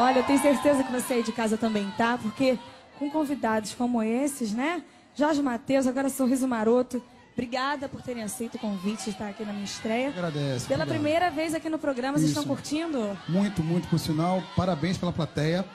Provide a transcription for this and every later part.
Olha, eu tenho certeza que você aí de casa também tá, porque com convidados como esses, né? Jorge Matheus, agora Sorriso Maroto. Obrigada por terem aceito o convite de estar aqui na minha estreia. Agradece. Pela obrigado. primeira vez aqui no programa, vocês Isso. estão curtindo? Muito, muito, por sinal. Parabéns pela plateia.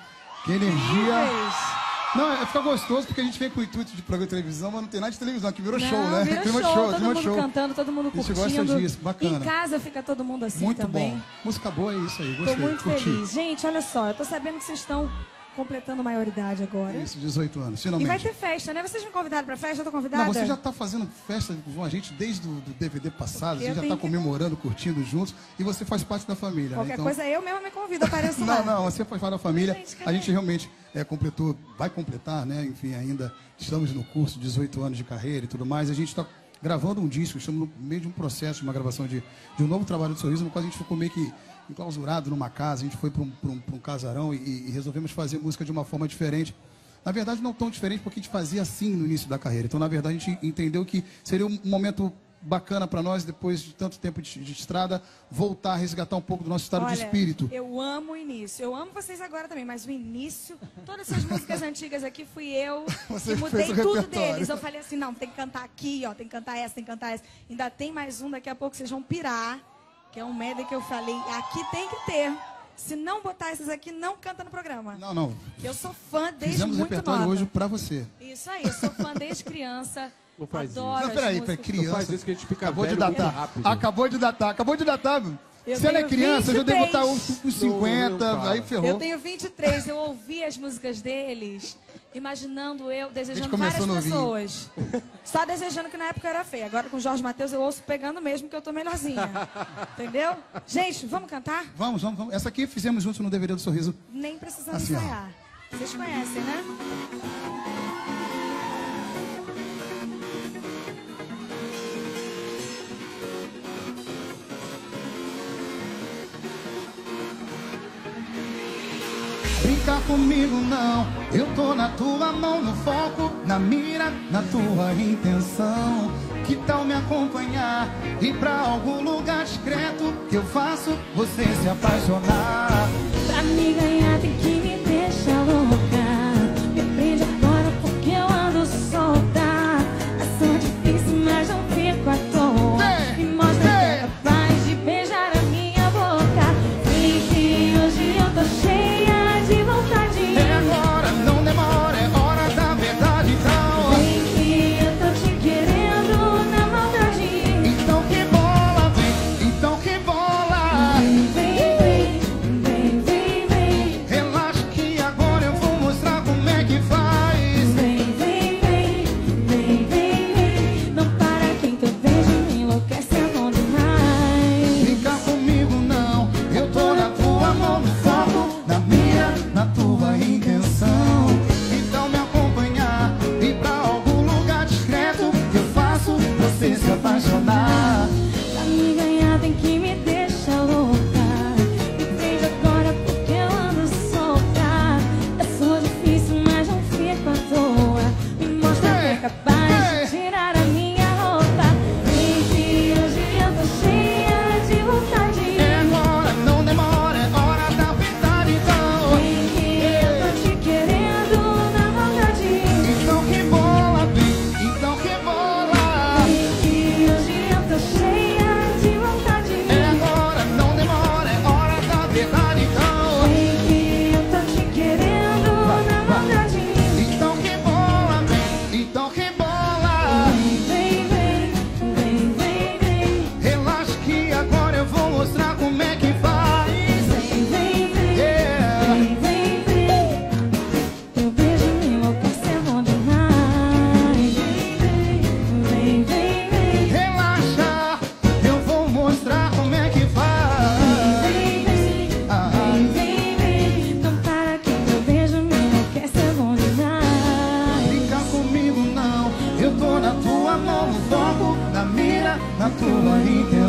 Que energia. Incríveis. Não, é, fica gostoso porque a gente vem com o intuito de programa de televisão, mas não tem nada de televisão, aqui virou Não, show, né? Vira Clima show, show, todo mundo show. cantando, todo mundo A gente curtindo. gosta disso, bacana. Em casa fica todo mundo assim Muito também. bom. Música boa é isso aí, Tô gostei. muito curti. feliz. Gente, olha só, eu tô sabendo que vocês estão completando maioridade agora. Isso, 18 anos, E finalmente. vai ter festa, né? Vocês me convidaram pra festa? Eu tô convidada? Não, você já está fazendo festa com a gente desde o DVD passado, Eu você já que- comemorando, curtindo juntos, e você faz parte da família. né? Qualquer Então- coisa, eu mesma me convido, apareço lá. Não, não, você faz parte da família. Gente, a gente realmente é, completou, vai completar, né? Enfim, ainda estamos no curso, 18 anos de carreira e tudo mais. A gente está gravando um disco, estamos no meio de um processo de uma gravação de, de um novo trabalho de sorriso, no qual a gente ficou meio que enclausurado numa casa, a gente foi para um, um, um casarão e, e resolvemos fazer música de uma forma diferente. Na verdade, não tão diferente, porque a gente fazia assim no início da carreira. Então, na verdade, a gente entendeu que seria um momento bacana para nós, depois de tanto tempo de, de estrada, voltar a resgatar um pouco do nosso estado de Olha, espírito. Eu amo o início. Eu amo vocês agora também, mas o início, todas essas músicas antigas aqui fui eu Você que mudei tudo deles. Eu falei assim, não, tem que cantar aqui, ó, tem que cantar essa, tem que cantar essa. Ainda tem mais um, daqui a pouco vocês vão pirar, que é um medley que eu falei, aqui tem que ter. Se não botar esses aqui, não canta no programa. Não, não. Eu sou fã desde Fizemos muito repertório nova. hoje pra você. Isso aí, eu sou fã desde criança. Não faz isso. adoro Não, peraí, peraí, criança. Não faz isso que a gente fica Acabou de velho muito datar. rápido. Acabou de datar, acabou de datar. Eu Se ela é criança, eu já devo 23. botar uns, uns 50, Não, não, aí ferrou. Eu tenho 23, eu ouvi as músicas deles, imaginando eu, desejando várias pessoas. Só desejando que na época eu era feia. Agora com o Jorge Matheus eu ouço pegando mesmo que eu tô melhorzinha. Entendeu? Gente, vamos cantar? Vamos, vamos, vamos. Essa aqui fizemos juntos no DVD do Sorriso. Nem precisamos Assim, ensaiar. Vocês conhecem, né? Brincar comigo não, eu tô na tua mão, no foco, na mira, na tua intenção. Que tal me acompanhar, ir pra algum lugar discreto que eu faço você se apaixonar? Pra me ganhar tem que me deixar louca tem que me deixar louca Me prende agora porque eu ando solta. Eu sou difícil, mas não fico à toa. Me mostra que é na tua intenção.